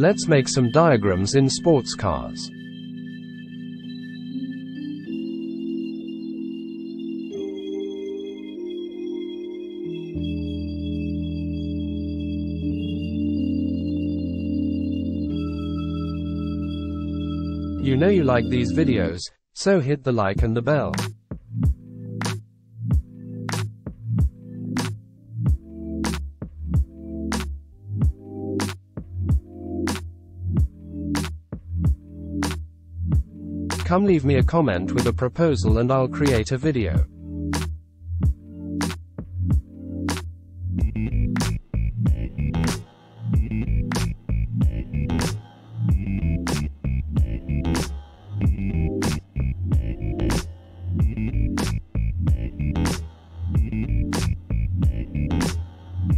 Let's make some diagrams in sports cars. You know you like these videos, so hit the like and the bell. Come leave me a comment with a proposal and I'll create a video.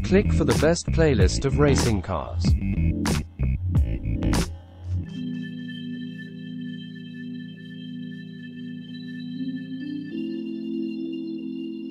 Click for the best playlist of racing cars.